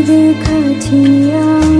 ईद खटिया नहीं से